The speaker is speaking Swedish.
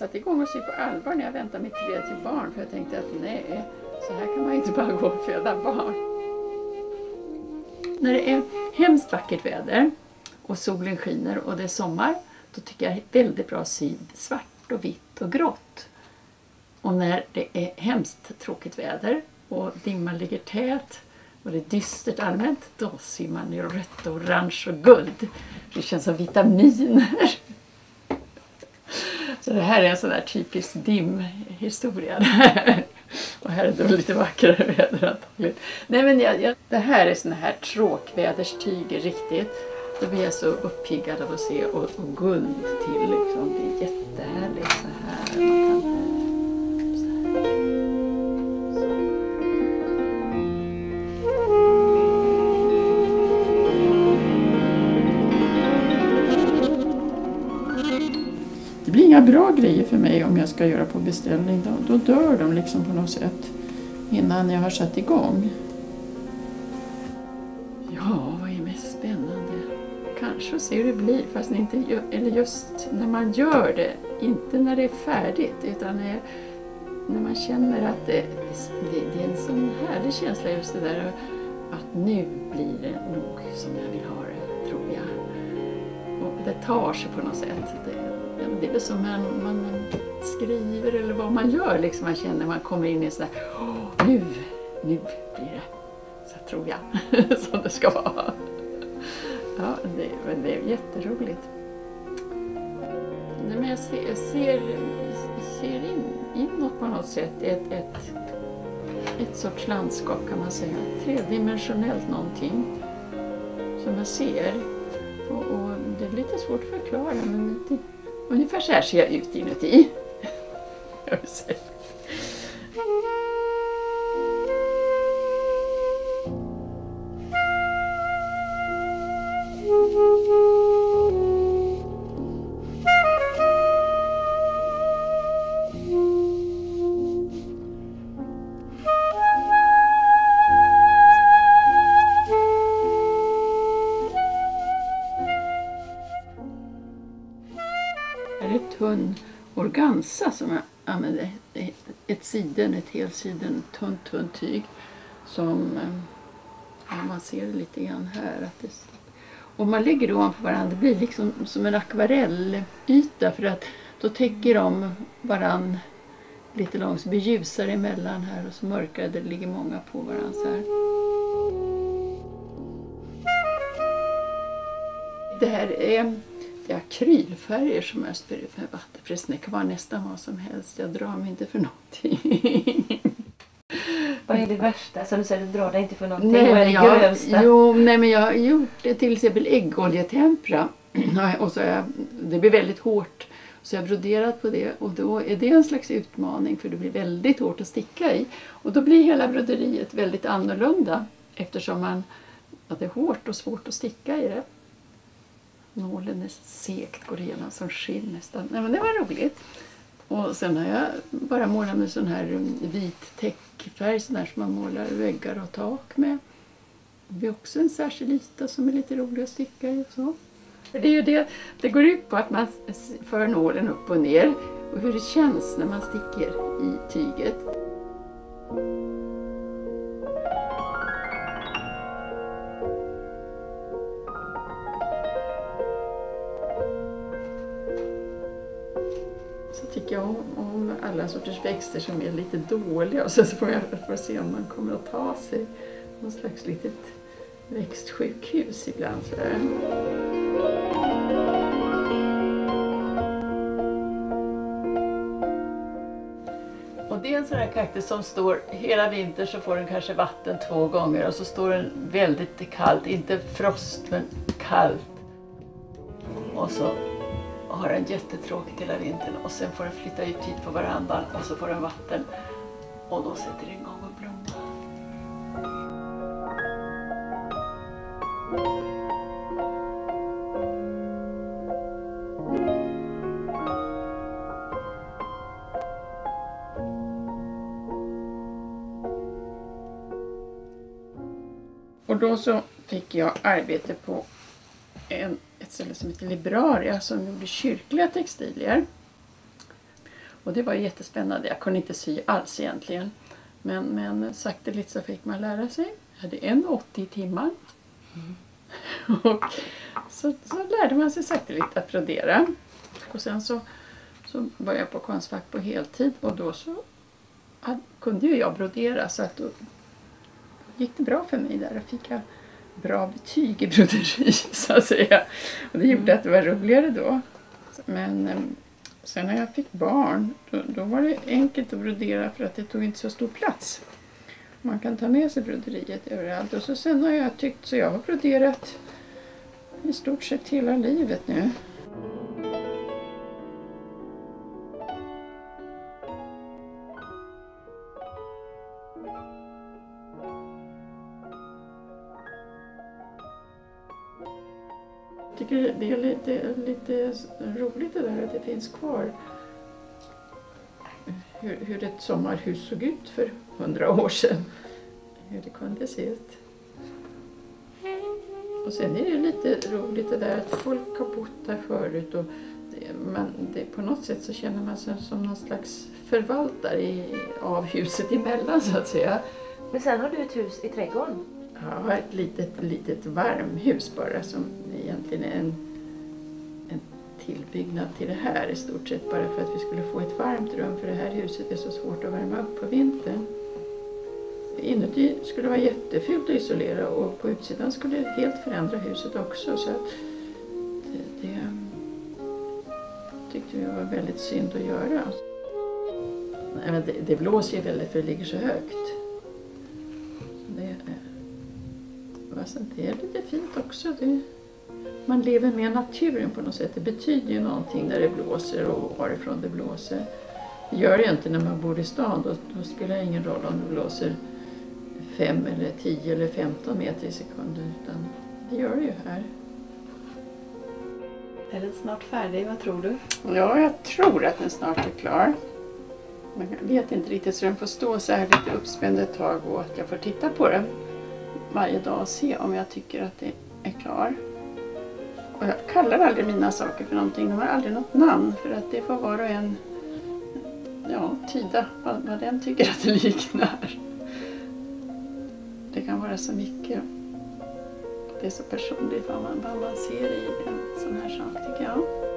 satte igång och sy på allvar när jag väntade mitt tredje barn för jag tänkte att nej, så här kan man inte bara gå och föda barn. När det är hemskt vackert väder och solen skiner och det är sommar då tycker jag det är väldigt bra att sy svart och vitt och grått. Och när det är hemskt tråkigt väder och dimman ligger tät och det är dystert allmänt, då syr man i rött, orange och guld. Det känns som vitaminer. Så det här är en sån där typisk dimhistoria. Och här är det lite vackrare väder antagligen. Nej men jag, jag, det här är såna här tråkväderstyger riktigt. Då blir jag så uppiggad av att se och, och guld till liksom. Det är jätte... bra grejer för mig om jag ska göra på beställning. Då, då dör de liksom på något sätt innan jag har satt igång. Ja, vad är mest spännande? Kanske att se hur det blir, fast inte, eller just när man gör det. Inte när det är färdigt, utan när, när man känner att det, det, det är en sån härlig känsla just det där att nu blir det nog som jag vill ha det, tror jag. Och det tar sig på något sätt. Det, det är väl som man, man skriver eller vad man gör. Liksom man känner man kommer in i sådär, oh, nu, nu blir det så tror jag som det ska vara. Ja, det, men det är jätteroligt. Nej, men jag ser, jag ser, ser in, inåt på något sätt ett, ett, ett sorts landskap kan man säga. Tredimensionellt någonting som jag ser. Och, och det är lite svårt att förklara men det, ungefär så här ser jag ut inuti. organza som jag använder. Ett siden, ett helsiden, tunt, tunt tyg. Som, eh, ja, man ser det lite grann här. Att det, och man lägger det ovanför varandra, det blir liksom som en akvarellyta för att då täcker de varann lite långt. Så det blir ljusare emellan här och så mörkare, det ligger många på varandra så här. Det här är, är akrylfärger som jag spär ut med vatten. Förresten, det kan vara nästan vad som helst. Jag drar mig inte för någonting. Vad är det värsta? Som du säger, du drar dig inte för någonting. Nej, Vad är det jag, grövsta? jo, nej, men jag har gjort till exempel äggoljetempera. och så jag, det blir väldigt hårt. Så jag har broderat på det och då är det en slags utmaning för det blir väldigt hårt att sticka i. Och då blir hela broderiet väldigt annorlunda eftersom man, att det är hårt och svårt att sticka i det. Nålen är segt, går igenom som skinn nästan. Nej, men det var roligt. Och sen har jag bara målat med sån här mm, vit täckfärg, sån här som man målar väggar och tak med. Det är också en särskild yta som är lite rolig att sticka i. Och så. Det, är ju det, det går ut på att man för nålen upp och ner och hur det känns när man sticker i tyget. Sorters växter som är lite dåliga och så får jag får se om man kommer att ta sig någon slags litet växtsjukhus ibland. Så där. Och det är en sån här kaktus som står hela vintern så får den kanske vatten två gånger och så står den väldigt kallt, inte frost men kallt. Och så och har den jättetråkigt hela vintern och sen får den flytta ut hit på verandan och så får den vatten och då sätter den igång och blomma. Och då så fick jag arbete på ställe som heter Libraria som gjorde kyrkliga textilier. Och det var jättespännande. Jag kunde inte sy alls egentligen. Men, men sakteliga så fick man lära sig. Jag hade en 80 timmar. Och så, så lärde man sig sakteliga att brodera. Och sen så, så var jag på Konstfack på heltid och då så kunde ju jag brodera så att då gick det bra för mig där. Då fick jag bra betyg i broderi så att säga. Och det gjorde att det var roligare då. Men em, sen när jag fick barn då, då var det enkelt att brodera för att det tog inte så stor plats. Man kan ta med sig broderiet överallt. Och så sen har jag tyckt så jag har broderat i stort sett hela livet nu. Tycker det är lite, lite roligt det där att det finns kvar. Hur, hur ett sommarhus såg ut för hundra år sedan. Hur det kunde se ut. Och sen är det lite roligt det där att folk har bott där förut och det, man, det, på något sätt så känner man sig som någon slags förvaltare i, av huset emellan så att säga. Men sen har du ett hus i trädgården. Har ett litet, litet varmhus bara som egentligen en, en tillbyggnad till det här i stort sett bara för att vi skulle få ett varmt rum för det här huset är så svårt att värma upp på vintern. Inuti skulle det vara jättefult att isolera och på utsidan skulle det helt förändra huset också så att det, det tyckte vi var väldigt synd att göra. Nej, men det, det blåser ju väldigt för det ligger så högt. Det, eh, är- det är lite fint också. Det, man lever med naturen på något sätt. Det betyder ju någonting när det blåser och varifrån det blåser. Det gör det ju inte när man bor i stan. Då, då spelar det ingen roll om det blåser 5 eller 10 eller 15 meter i sekunden. Utan det gör det ju här. Är den snart färdig? Vad tror du? Ja, jag tror att den snart är klar. Men jag vet inte riktigt så den får stå så här lite uppspänd ett tag och att jag får titta på den varje dag och se om jag tycker att det är klar. Och jag kallar aldrig mina saker för någonting. De har aldrig något namn för att det får var och en ja, tyda vad, vad den tycker att det liknar. Det kan vara så mycket. Det är så personligt vad man, vad man ser i en sån här sak tycker jag.